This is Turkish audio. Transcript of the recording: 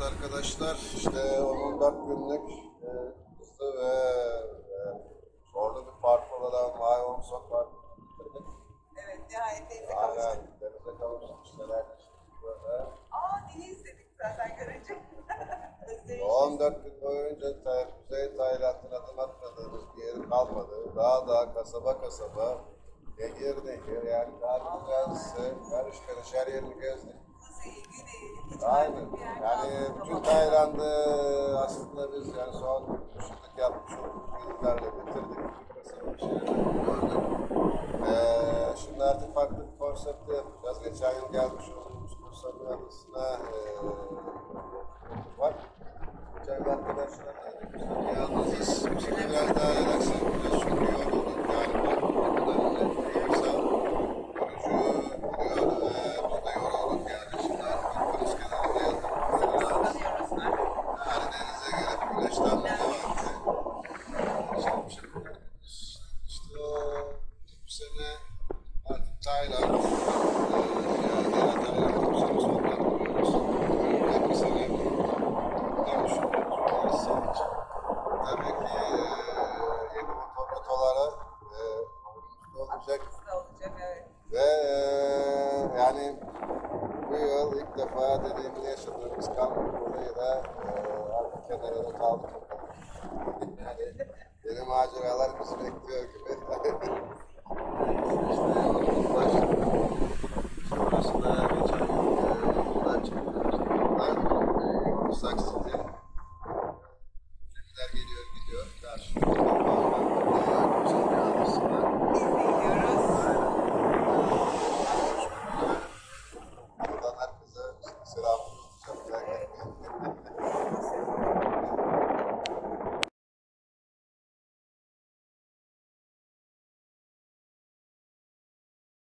Evet arkadaşlar işte 14 günlük e, hızlı ve e, zorlu bir parkur olan Hayvan Sokak Evet, nihayet denize Aynen kavuştuk. denize kavuştuk işte böyle. Aa, deniz dedik zaten görünce. Özlemiş. 14 gün boyunca ta, Kuzey Tayland'ın adım atmadığımız bir yeri kalmadı. Dağ dağ, kasaba kasaba, nehir nehir yani daha güzelse karış karış her yerini gezdik. Aynen. Yani bütün Tayland'ı aslında biz yani son düşündük yapmış olduk bilgilerle bitirdik. Kasaba bir. Ee, şimdi artık farklı bir konsepte yapacağız. Geçen yıl gelmiş olduğumuz Kursa'nın adısına ee, var. Geçen yıl arkadaşlar dedik biz de yalnızız. Bu sene biraz daha relax yapacağız çünkü yorulduk. Yani ben bu kadar yoksa yorucu oluyor. Ee, biz de yorulduk yani. Şimdi artık polis kenarında yatıp Kullanıyoruz artık. yani denize girip güneşten de var. İşte sene artık e, yani diğer bu sene sonlandırıyoruz. Üniversite için? Tabii ki yeni motor oyunumuzda olacak. Ve yani bu yıl ilk defa deneyimini yaşadığımız kamp burayı da e, arka kenarına kaldık. yani yeni maceralar bizi bekliyor gibi. sex.